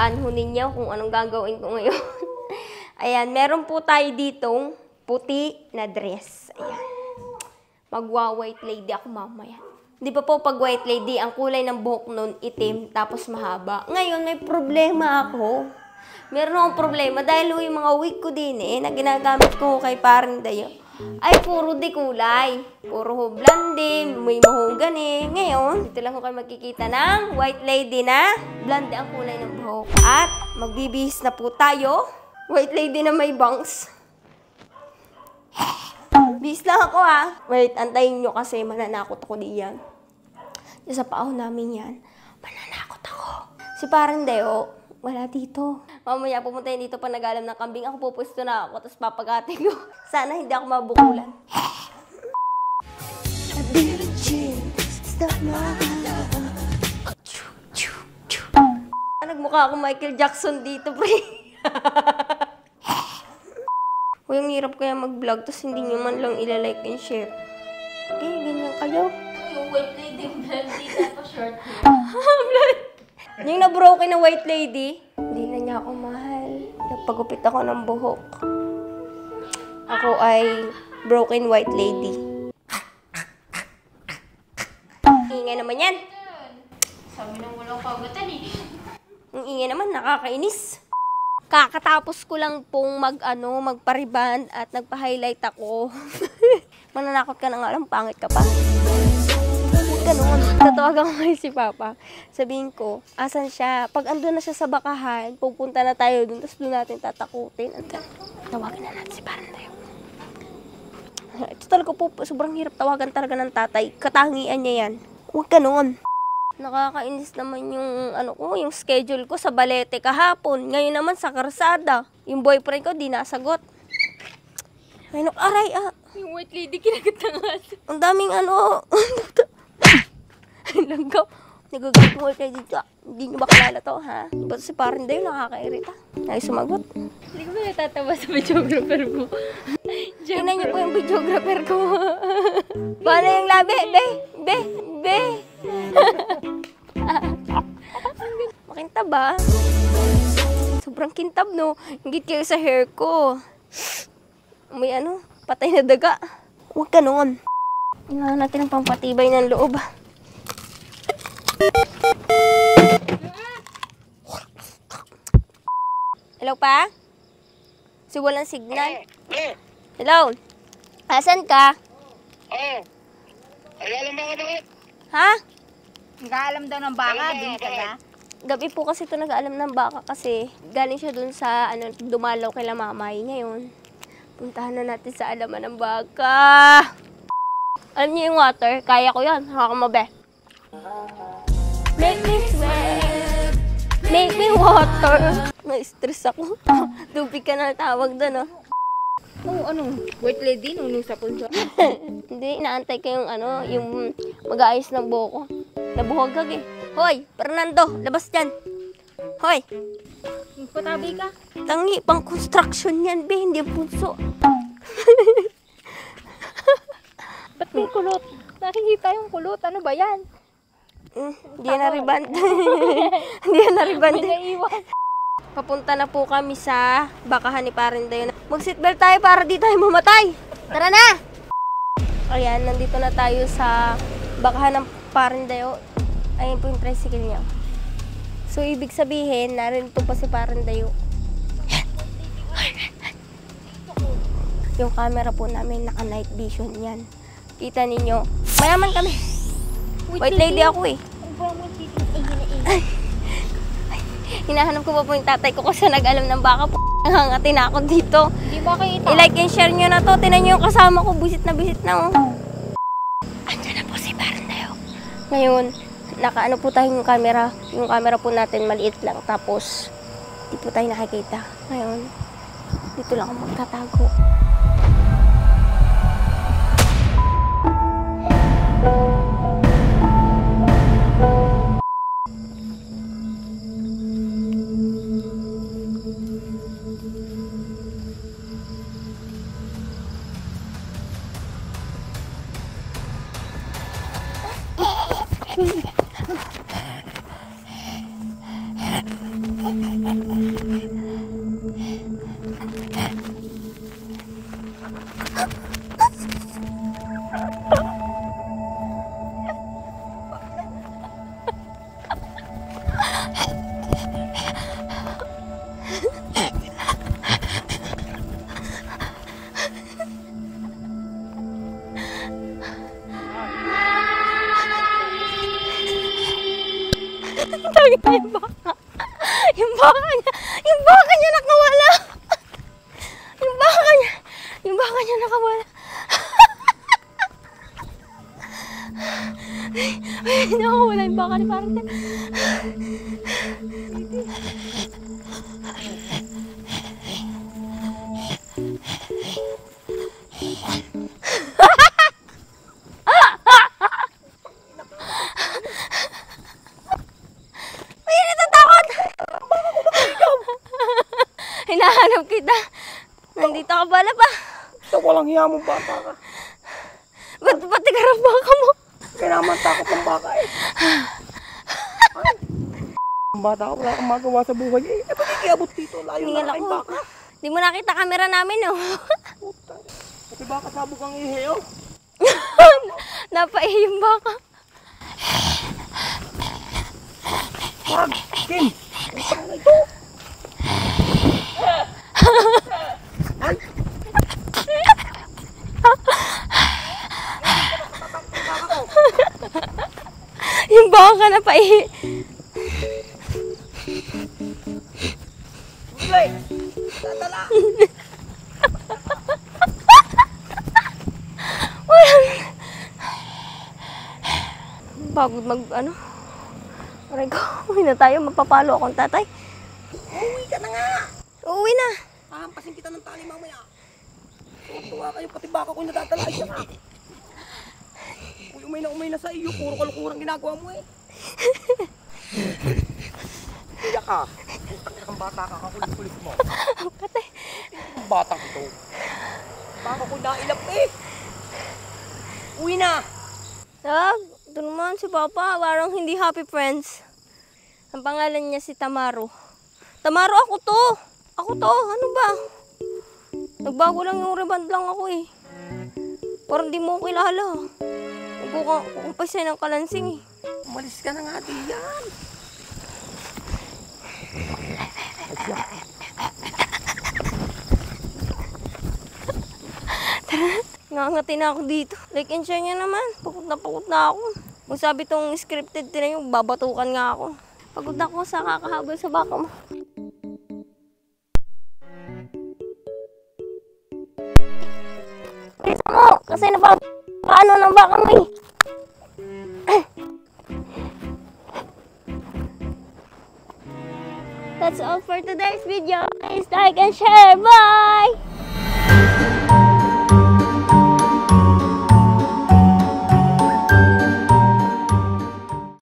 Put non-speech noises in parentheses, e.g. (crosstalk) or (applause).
hulaan ho ninyo kung anong gagawin ko ngayon. (laughs) Ayan, meron po tayo ditong puti na dress. Ayan. Magwa-white lady ako mamaya. Di ba po pag white lady, ang kulay ng buhok nun itim tapos mahaba. Ngayon, may problema ako. Meron akong problema dahil yung mga wig ko din eh, na ginagamit ko kay parang dayo ay puro di kulay. Puro ho blonde, may mahogany. Ngayon, dito lang ko kayo makikita ng white lady na blonde ang kulay ng buhok. At magbibihis na po tayo. White lady na may bangs. Bihis lang ako ha. Wait, antayin nyo kasi mananakot ako diyan. Sa paaw namin yan, mananakot ako. Si parang Deo, wala dito. Mamaya pumunta yun dito pa nagalam ng kambing. Ako pupwesto na ako, tapos papagati ko. (laughs) Sana hindi ako mabukulan. Nagmukha ako Michael Jackson dito, pre. (laughs) Uy, ang hirap kaya mag-vlog, tapos hindi nyo man lang ilalike and share. Eh, ganyan kayo. Yung white Yung na-broken na white lady, hindi na niya ako mahal. Nagpagupit ako ng buhok. Ako ay broken white lady. Ingay naman yan. Sabi nang walang kagatan eh. Ang ingay naman, nakakainis. Kakatapos ko lang pong mag, ano, magpariband at nagpa-highlight ako. (laughs) Mananakot ka na nga lang, pangit ka pa. Ganun. Tatawagan ko ngayon si Papa. Sabihin ko, asan siya? Pag andun na siya sa bakahan, pupunta na tayo dun, tapos doon natin tatakutin. At tawagan na natin si Parandayo. Ito talaga po, sobrang hirap tawagan talaga ng tatay. Katangian niya yan. Huwag ganun. Nakakainis naman yung ano ko, yung schedule ko sa balete kahapon. Ngayon naman sa karsada. Yung boyfriend ko di nasagot. Ay, no, aray, ah. Yung white lady, kinagat ng aso. Ang daming ano. (laughs) Langgaw. Nagagalit mo kayo dito. Hindi nyo ba kilala to, ha? Ba't si parang dayo nakakairita? Ay, sumagot. Hindi ko ba natatawa sa videographer mo? Tingnan niyo po yung videographer ko. (laughs) Paano yung labi? Be, be, be. (laughs) Makintab ba? Sobrang kintab, no? Hingit kayo sa hair ko. May ano, patay na daga. Huwag ka noon. Tingnan natin ang pampatibay ng loob. Hello pa? Si walang signal. Eh, Hello? Asan ka? oh. Ay, alam mo ka bakit? Ha? Nag-aalam daw ng baka, din ka na. Gabi po kasi ito nag-aalam ng baka kasi galing siya dun sa ano, dumalaw kay mamay ngayon. Puntahan na natin sa alaman ng baka. Alam niyo yung water? Kaya ko yan. Haka Make me water. Na-stress ako. (laughs) Tubig ka na tawag doon, oh. Oo, anong? White lady, nung nung sa punso. (laughs) Hindi, inaantay ko yung ano, yung mag-aayos ng buhok ko. Nabuhagag eh. Hoy, Fernando, labas dyan. Hoy, Patabi ka. tangi, pang construction yan, be, hindi punso. Ba't may kulot? Nakikita yung kulot. Ano ba yan? Mm, Hindi yan na-reband. (laughs) Hindi. May naiwan. Papunta na po kami sa bakahan ni Parindayo. Mag-seatbelt tayo para di tayo mamatay. Tara na! Ayan, nandito na tayo sa bakahan ng Parindayo. Ayan po yung tricycle niya. So, ibig sabihin, narito pa si Parindayo. Yung camera po namin, naka-night vision yan. Kita ninyo, mayaman kami. White lady ako eh. (laughs) Hinahanap ko pa po yung tatay ko kasi nag-alam ng baka po. Nangangatin na ako dito. Hindi makita. I-like and share nyo na to. Tinan nyo yung kasama ko. Bisit na bisit na oh. Andyan na po si Barnayo. Ngayon, nakaano po tayo yung camera. Yung camera po natin maliit lang. Tapos, di po tayo nakikita. Ngayon, dito lang ako magtatago. Okay. Tagay yung baka. Yung baka niya, yung baka niya nakawala. Yung baka niya, yung baka niya nakawala. Ay, ay, nakawala yung baka ni Parte. Ay, Hinahanap kita. Nandito ka pala pa. Sa walang hiya mo bata ka. Ba't pati ka baka mo? Kaya naman takot ng baka eh. Ay. (laughs) Ang bata ka, wala kang magawa sa buhay eh. Eh, ba't ikiabot dito? Layo Tingnan na kayo baka. Di mo nakita camera namin, oh. Puta. Pati baka sabog ang ihe oh. (laughs) Napaihi yung baka. Wag! Kim! Puta na ito! Ay! Yung baka napaihi. Uli! Tatala! Pagod mag, ano? Aray ko, uwi na tayo. Mapapalo akong tatay. Uwi ka na nga! Uwi na. Hahampasin kita ng tali mamaya. Tuwa kayo, pati baka ko nadadala. Ay, siya Uy, umay na umay na sa iyo. Puro kalukurang ginagawa mo eh. Kuya ka. Kang bata ka, kakulit-kulit mo. Patay. Ang batang ito. Baka ko nailap eh. Uwi na! Tag, ito naman si Papa. Parang hindi happy friends. Ang pangalan niya si Tamaro. Tamaro, ako to. Ako to. Ano ba? Nagbago lang yung reband lang ako eh. Parang di mo ko kilala. Nagkukumpay ng kalansing eh. Umalis ka na nga diyan. Ngangati na ako dito. Like and share niya naman. Pagod na pagod na ako. Magsabi tong scripted din yung babatukan nga ako. Pagod na ako sa kakahabol sa baka mo. Bisa mo! Kasi napapaano ng baka mo eh. That's all for today's video. Please like and share. Bye!